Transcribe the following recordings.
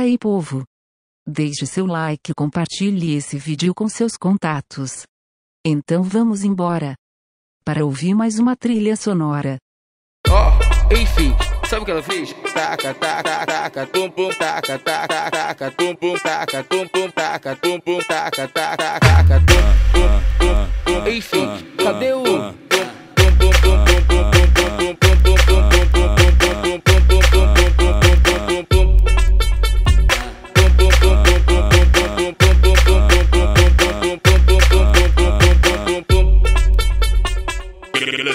Aí povo! Deixe seu like e compartilhe esse vídeo com seus contatos. Então vamos embora. Para ouvir mais uma trilha sonora. Oh, enfim, sabe o que ela fez? Taca, taca, taca, tum, pum, taca, taca, taca, tum, pum, taca, tum, pum, taca, tum, pum, taca, taca, taca, tum, pum, tum.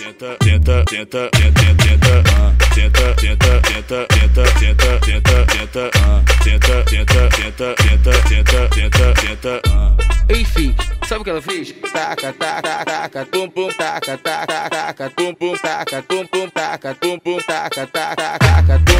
Tenta, tenta, tenta, tenta, tenta, tenta, tenta, tenta, tenta, tenta, tenta, tenta, tenta, tenta, tenta, tenta, tenta, tenta, tenta, enfim, sabe o que ela fez? Taca, taca, taca, tum, pum, taca, taca, taca, tum, pum, taca, tum, pum, taca, tum, pum, taca, taca, taca, taca, tum.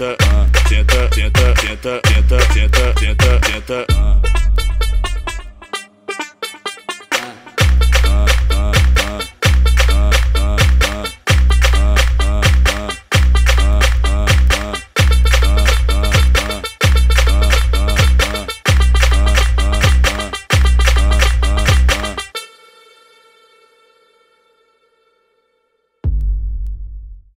Ah, tenta, tenta, tenta, tenta, tenta, tenta, tenta.